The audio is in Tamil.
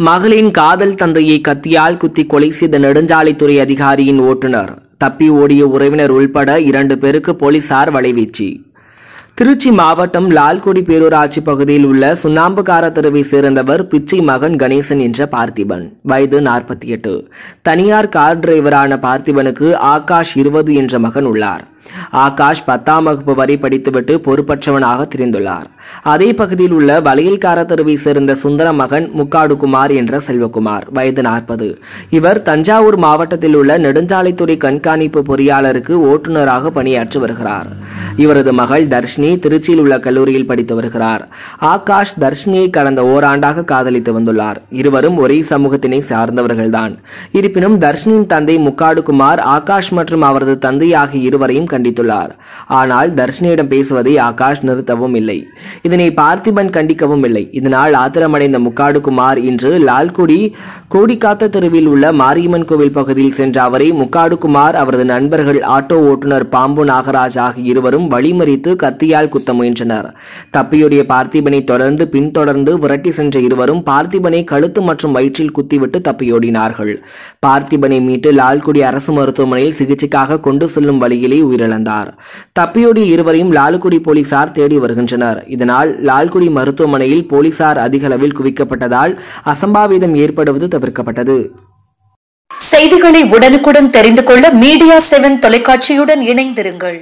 மகளின் காதல் தந்தையை கத்தியால் குத்தி கொலை செய்த நெடுஞ்சாலைத்துறை அதிகாரியின் ஓட்டுநர். தப்பி ஓடிய உறவினர் உள்பட இரண்டு பேருக்கு போலீசார் வலைவீச்சு. திருச்சி மாவட்டம் லால்குடி பேரூராட்சி பகுதியில் உள்ள சுண்ணாம்புக்கார தெருவை சேர்ந்தவர் பிச்சை மகன் கணேசன் என்ற பார்த்திபன். வயது நாற்பத்தி எட்டு. தனியார் கார் டிரைவரான பார்த்திபனுக்கு ஆகாஷ் இருபது என்ற மகன் உள்ளார். ஆகாஷ் பத்தாம் வகுப்பு வரை படித்துவிட்டு பொறுப்பற்றவனாக தெரிந்துள்ளார். அதே பகுதியில் உள்ள வளையல்கார தெருவை சேர்ந்த சுந்தர மகன் முக்காடுகுமார் என்ற செல்வகுமார் வயது நாற்பது. இவர் தஞ்சாவூர் மாவட்டத்தில் உள்ள நெடுஞ்சாலைத்துறை கண்காணிப்பு பொறியாளருக்கு ஓட்டுநராக பணியாற்றி வருகிறார். இவரது மகள் தர்ஷினி திருச்சியில் உள்ள கல்லூரியில் படித்து வருகிறார். ஆகாஷ் தர்ஷினியை கடந்த ஓராண்டாக காதலித்து வந்துள்ளார். இருவரும் ஒரே சமூகத்தினை சார்ந்தவர்கள்தான். இருப்பினும் தர்ஷினியின் தந்தை முக்காடுகுமார் ஆகாஷ் மற்றும் அவரது தந்தை ஆகிய இருவரையும் கண்டித்துள்ளார். ஆனால் தர்ஷினியிடம் பேசுவதை ஆகாஷ் நிறுத்தவும் இல்லை. இதனை பார்த்திபன் கண்டிக்கவும் இல்லை. இதனால் ஆத்திரமடைந்த முக்காடு குமார் இன்று லால்குடி கோடிக்காத்த தெருவில் உள்ள மாரியம்மன் கோவில் பகுதியில் சென்ற அவரை முக்காடு குமார் அவரது நண்பர்கள் ஆட்டோ ஓட்டுநர் பாம்பு நாகராஜ் ஆகிய இருவரும் வழிமறித்து கத்தியால் குத்த முயன்றனர். தப்பியுடைய பார்த்திபனை தொடர்ந்து பின்தொடர்ந்து விரட்டி சென்ற இருவரும் பார்த்திபனை கழுத்து மற்றும் வயிற்றில் குத்திவிட்டு தப்பியோடினார்கள். பார்த்திபனை மீட்டு லால்குடி அரசு மருத்துவமனையில் சிகிச்சைக்காக கொண்டு செல்லும் வழியிலே உயிரிழந்தார். தப்பியோடிய இருவரையும் லால்குடி போலீசார் தேடி வருகின்றனர். இதனால் லால்குடி மருத்துவமனையில் போலீசார் அதிக அளவில் குவிக்கப்பட்டதால் அசம்பாவிதம் ஏற்படுவது தவிர்க்கப்பட்டது. செய்திகளை உடனுக்குடன் தெரிந்து கொள்ள மீடியா செவன் தொலைக்காட்சியுடன் இணைந்திருங்கள்.